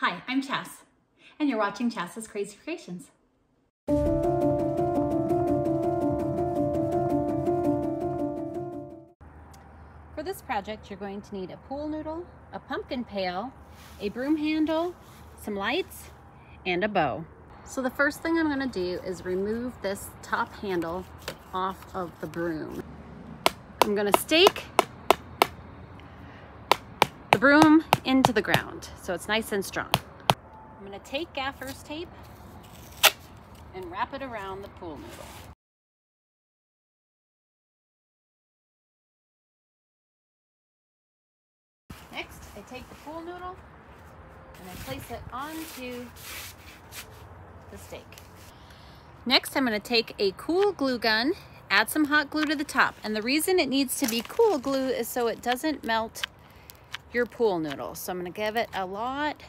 Hi, I'm Chas, and you're watching Chas's Crazy Creations. For this project, you're going to need a pool noodle, a pumpkin pail, a broom handle, some lights, and a bow. So the first thing I'm gonna do is remove this top handle off of the broom. I'm gonna stake the broom into the ground so it's nice and strong. I'm gonna take gaffer's tape and wrap it around the pool noodle. Next, I take the pool noodle and I place it onto the stake. Next, I'm gonna take a cool glue gun, add some hot glue to the top. And the reason it needs to be cool glue is so it doesn't melt your pool noodle. So I'm gonna give it a lot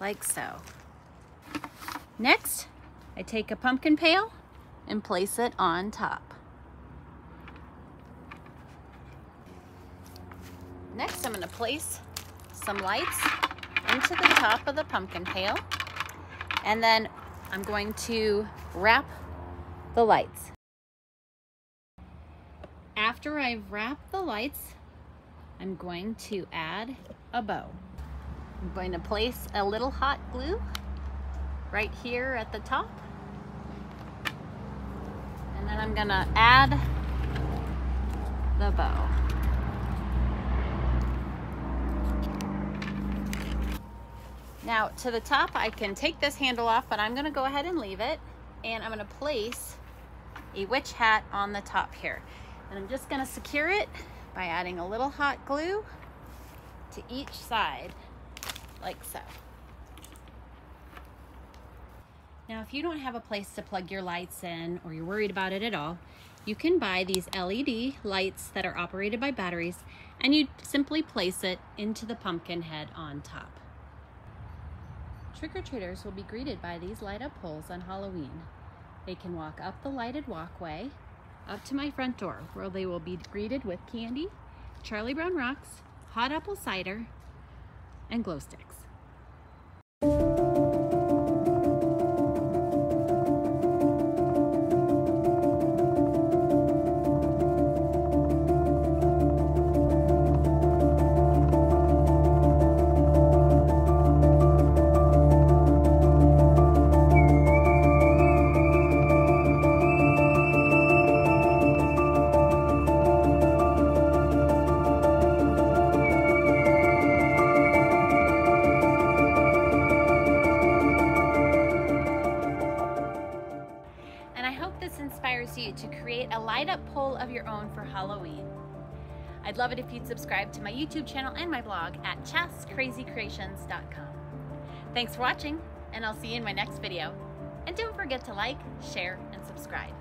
like so. Next, I take a pumpkin pail and place it on top. Next, I'm gonna place some lights into the top of the pumpkin pail. And then I'm going to wrap the lights. After I've wrapped the lights, I'm going to add a bow. I'm going to place a little hot glue right here at the top. And then I'm gonna add the bow. Now to the top, I can take this handle off, but I'm gonna go ahead and leave it. And I'm gonna place a witch hat on the top here. And I'm just gonna secure it by adding a little hot glue to each side, like so. Now, if you don't have a place to plug your lights in or you're worried about it at all, you can buy these LED lights that are operated by batteries and you simply place it into the pumpkin head on top. Trick-or-treaters will be greeted by these light-up poles on Halloween. They can walk up the lighted walkway up to my front door where they will be greeted with candy, Charlie Brown rocks, hot apple cider, and glow sticks. You to create a light up pole of your own for Halloween. I'd love it if you'd subscribe to my YouTube channel and my blog at chascrazycreations.com. Thanks for watching, and I'll see you in my next video. And don't forget to like, share, and subscribe.